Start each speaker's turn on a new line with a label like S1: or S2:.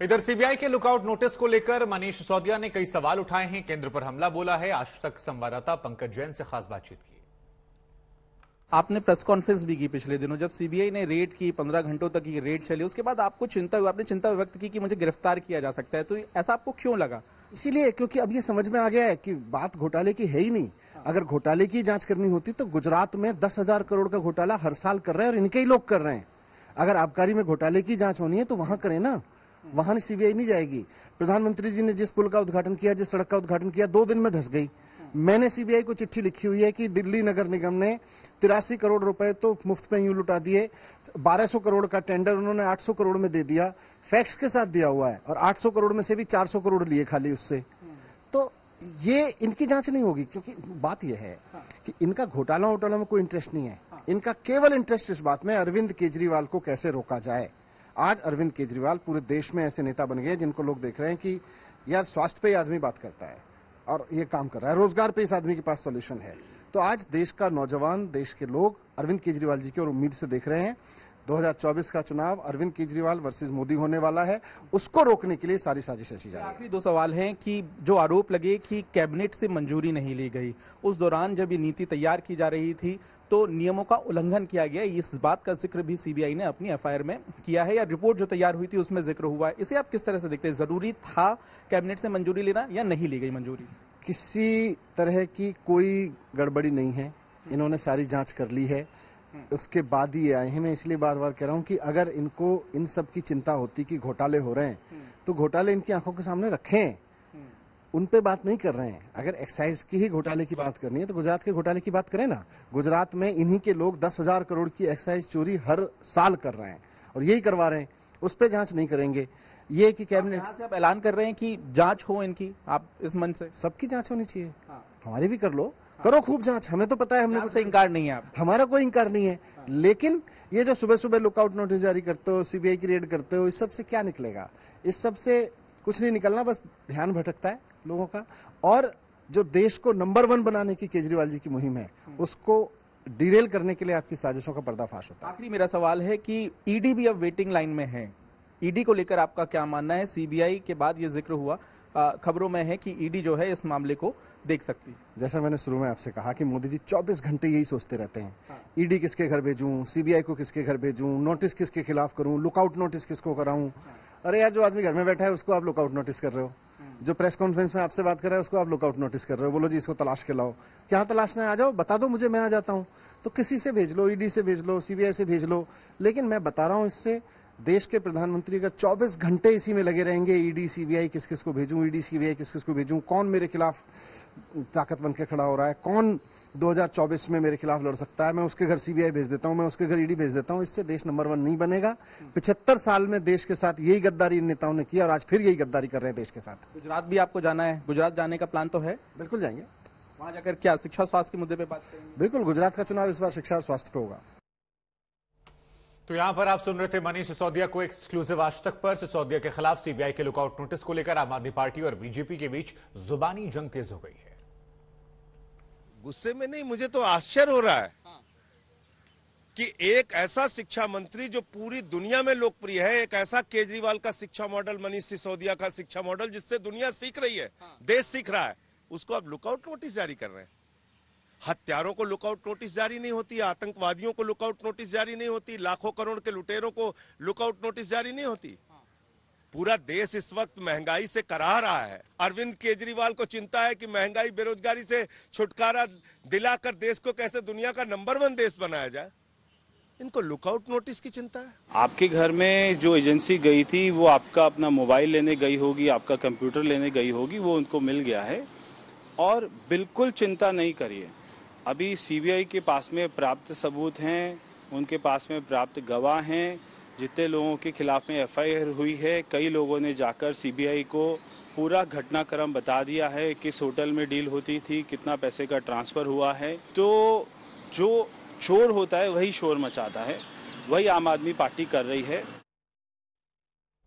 S1: इधर सीबीआई के lookout notice को लेकर मनीष सिसोदिया ने कई सवाल उठाए हैं। केंद्र पर हमला बोला है। आज तक संवाददाता पंकज जैन से खास बातचीत की।
S2: आपने प्रेस कॉन्फ्रेंस भी की पिछले दिनों जब सीबीआई ने रेड की पंद्रह घंटों तक की रेड चली उसके बाद आपको चिंता हुई आपने चिंता व्यक्त की कि मुझे गिरफ़्तार किया जा सकता है तो ऐसा आपको क्यों लगा?
S3: इसीलिए क्योंकि अब ये समझ में आ गया है कि बात घोटाले की है ही नहीं। अगर घोटाले की जाँच करनी होती तो गुजरात में दस हज़ार करोड़ का घोटाला हर साल कर रहे हैं और इनके ही लोग कर रहे हैं। अगर आबकारी में घोटाले की जाँच होनी है तो वहाँ करें ना। वहाँ सीबीआई नहीं जाएगी। प्रधानमंत्री जी ने जिस पुल का उद्घाटन किया, जिस सड़क का उद्घाटन किया, दो दिन में धस गई। मैंने सीबीआई को चिट्ठी लिखी हुई है कि दिल्ली नगर निगम ने तिरासी करोड़ रुपए तो मुफ़्त में यूँ लुटा दिए। 1200 करोड़ का टेंडर उन्होंने 800 करोड़ में दे दिया। फैक्ट्स के साथ दिया हुआ है और 800 करोड़ में से भी 400 करोड़ लिए खाली उससे। तो ये इनकी जाँच नहीं होगी, क्योंकि बात यह है कि इनका घोटाला वोटाला में कोई इंटरेस्ट नहीं है। इनका केवल इंटरेस्ट इस बात में अरविंद केजरीवाल को कैसे रोका जाए। आज अरविंद केजरीवाल पूरे देश में ऐसे नेता बन गए जिनको लोग देख रहे हैं कि यार, स्वास्थ्य पे आदमी बात करता है और ये काम कर रहा है। रोज़गार पे इस आदमी के पास सोल्यूशन है। तो आज देश का नौजवान, देश के लोग अरविंद केजरीवाल जी की और उम्मीद से देख रहे हैं 2024 का चुनाव अरविंद केजरीवाल वर्सेस मोदी होने वाला है। उसको रोकने के लिए सारी साजिश रची जा रही है।
S2: आखिरी दो सवाल हैं कि जो आरोप लगे कि कैबिनेट से मंजूरी नहीं ली गई उस दौरान जब ये नीति तैयार की जा रही थी तो नियमों का उल्लंघन किया गया। इस बात का ज़िक्र भी सीबीआई ने अपनी एफआईआर में किया है। या रिपोर्ट जो तैयार हुई थी उसमें ज़िक्र हुआ। है इसे आप किस तरह से देखते हैं? ज़रूरी था कैबिनेट से मंजूरी लेना या नहीं ली गई मंजूरी?
S3: किसी तरह की कोई गड़बड़ी नहीं है। इन्होंने सारी जाँच कर ली है। उसके बाद ही आए हैं। मैं इसलिए बार बार कह रहा हूँ कि अगर इनको इन सब की चिंता होती कि घोटाले हो रहे हैं तो घोटाले इनकी आँखों के सामने रखें। उन पे बात नहीं कर रहे हैं। अगर एक्साइज की ही घोटाले की बात करनी है तो गुजरात के घोटाले की बात करें ना। गुजरात में इन्हीं के लोग दस हज़ार करोड़ की एक्साइज चोरी हर साल कर रहे हैं और यही करवा रहे हैं। उस पर जाँच नहीं करेंगे। ये कि कैबिनेट
S2: से आप ऐलान कर रहे हैं कि जाँच हो इनकी आप इस मन से?
S3: सबकी जाँच होनी चाहिए। हाँ। हमारी भी कर लो। करो खूब जाँच। हमें तो पता है हमने
S2: कुछ इंकार नहीं है आप।
S3: हमारा कोई इंकार नहीं है। लेकिन ये जो सुबह सुबह लुकआउट नोटिस जारी करते हो सीबीआई की रेड करते हो इस सबसे क्या निकलेगा? इस सबसे कुछ नहीं निकलना बस ध्यान भटकता है लोगों का। और जो देश को नंबर वन बनाने की केजरीवाल जी की मुहिम है उसको डिरेल करने के लिए आपकी साजिशों का पर्दाफाश होता है।
S2: आखिरी मेरा सवाल है कि ईडी भी अब वेटिंग लाइन में है। ईडी को लेकर आपका क्या मानना है? सीबीआई के बाद ये ज़िक्र हुआ। खबरों में है कि ईडी जो है इस मामले को देख सकती है।
S3: जैसा मैंने शुरू में आपसे कहा कि मोदी जी 24 घंटे यही सोचते रहते हैं। ईडी हाँ। ईडी किसके घर भेजूं? सीबीआई को किसके घर भेजूं? नोटिस किसके खिलाफ करूँ? लुकआउट नोटिस किसको कराऊं? हाँ। अरे यार जो आदमी घर में बैठा है उसको आप लुकआउट नोटिस कर रहे हो। हाँ। जो प्रेस कॉन्फ्रेंस में आपसे बात कर रहा है उसको आप लुकआउट नोटिस कर रहे हो। बोलो जी इसको तलाश के लाओ। क्या तलाशना है आ जाओ? बता दो मुझे मैं आ जाता हूँ। तो किसी से भेज लो ईडी से भेज लो सीबीआई से भेज लो। लेकिन मैं बता रहा हूँ इससे देश के प्रधानमंत्री अगर 24 घंटे इसी में लगे रहेंगे ईडी सीबीआई किस किस को भेजूं ईडी सीबीआई किस किस को भेजूं कौन मेरे खिलाफ ताकत बन के खड़ा हो रहा है कौन 2024 में मेरे खिलाफ लड़ सकता है मैं उसके घर सीबीआई भेज देता हूँ मैं उसके घर ईडी भेज देता हूँ इससे देश नंबर वन नहीं बनेगा। पिछहत्तर साल में देश के साथ यही गद्दारी इन नेताओं ने किया और आज फिर यही गद्दारी कर रहे हैं देश के साथ।
S2: गुजरात भी आपको जाना है। गुजरात जाने का प्लान तो है?
S3: बिल्कुल जाएँगे।
S2: वहाँ जाकर क्या शिक्षा स्वास्थ्य के मुद्दे पर बात
S3: बिल्कुल गुजरात का चुनाव इस बार शिक्षा और स्वास्थ्य पे होगा।
S1: तो यहाँ पर आप सुन रहे थे मनीष सिसोदिया को एक्सक्लूसिव आज तक पर। सिसोदिया के खिलाफ सीबीआई के लुकआउट नोटिस को लेकर आम आदमी पार्टी और बीजेपी के बीच जुबानी जंग तेज हो गई है।
S4: गुस्से में नहीं मुझे तो आश्चर्य हो रहा है कि एक ऐसा शिक्षा मंत्री जो पूरी दुनिया में लोकप्रिय है एक ऐसा केजरीवाल का शिक्षा मॉडल मनीष सिसोदिया का शिक्षा मॉडल जिससे दुनिया सीख रही है देश सीख रहा है उसको आप लुकआउट नोटिस जारी कर रहे हैं। हत्यारों को लुकआउट नोटिस जारी नहीं होती, आतंकवादियों को लुकआउट नोटिस जारी नहीं होती, लाखों करोड़ के लुटेरों को लुकआउट नोटिस जारी नहीं होती। पूरा देश इस वक्त महँगाई से करा रहा है। अरविंद केजरीवाल को चिंता है कि महँगाई, बेरोजगारी से छुटकारा दिलाकर देश को कैसे दुनिया का नंबर वन देश बनाया जाए। इनको लुकआउट नोटिस की चिंता है।
S5: आपके घर में जो एजेंसी गई थी, वो आपका अपना मोबाइल लेने गई होगी, आपका कंप्यूटर लेने गई होगी, वो उनको मिल गया है। और बिल्कुल चिंता नहीं करिए। अभी सीबीआई के पास में प्राप्त सबूत हैं, उनके पास में प्राप्त गवाह हैं। जितने लोगों के खिलाफ में एफआईआर हुई है, कई लोगों ने जाकर सीबीआई को पूरा घटनाक्रम बता दिया है किस होटल में डील होती थी, कितना पैसे का ट्रांसफ़र हुआ है। तो जो चोर होता है, वही शोर मचाता है, वही आम आदमी पार्टी कर रही है।